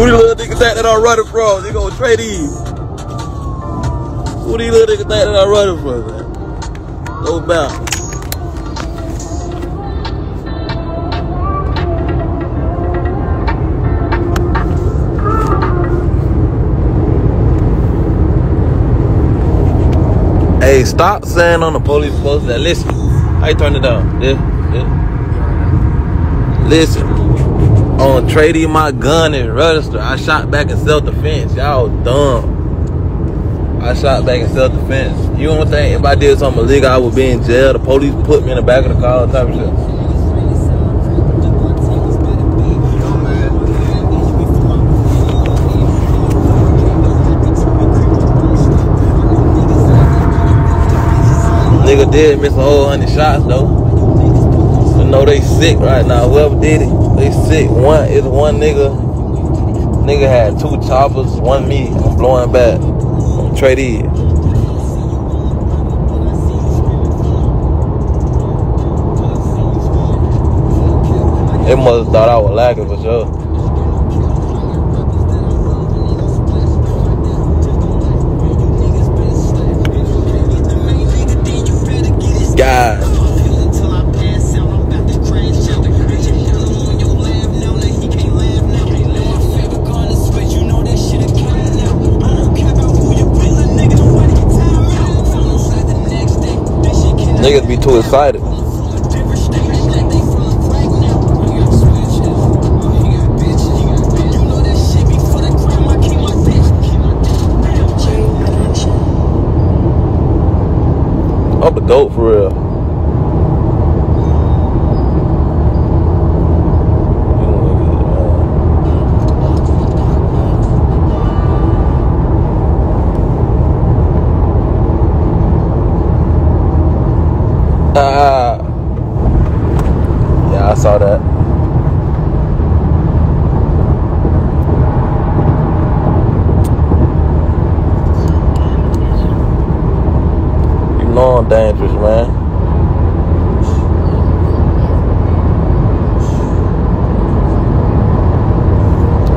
Who these little niggas think that I'm running from? They gonna trade these. Who these little niggas think that I'm running from, man? No bounce. Hey, stop saying on the police post that. Listen, I turn it down? Yeah, yeah. Listen, on trading my gun and register, I shot back in self defense. Y'all dumb. I shot back in self defense. You don't think if I did something illegal, I would be in jail? The police would put me in the back of the car, type of shit. Nigga did miss a whole hundred shots though. They sick right now. Whoever did it, they sick. One is one nigga. Nigga had two choppers, one me. I'm blowing back. I'm They must have thought I was lacking for sure. Niggas be too excited. I'm the goat for real. Ah. yeah, I saw that. You know I'm dangerous, man.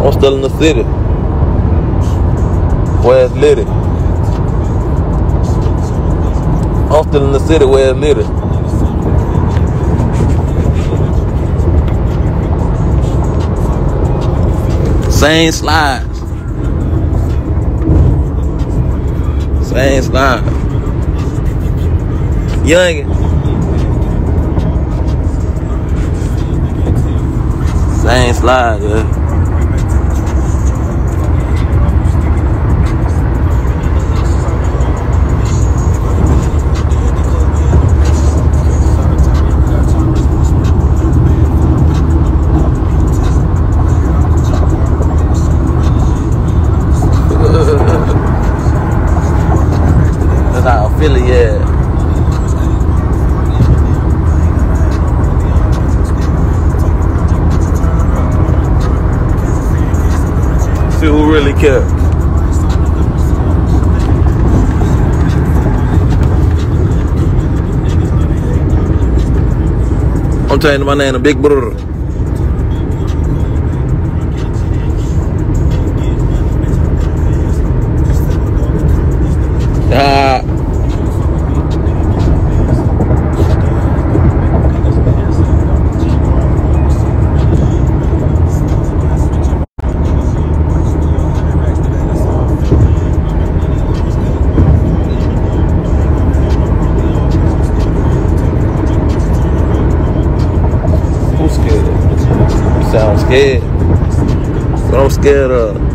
I'm still in the city. Where it's Still in the city where it's litty. Same slides. Same slide. Youngin. Same slide, yeah. Feel it, yeah. See who really cares. I'm telling my name, a big brother. Sound scared. But I'm scared of.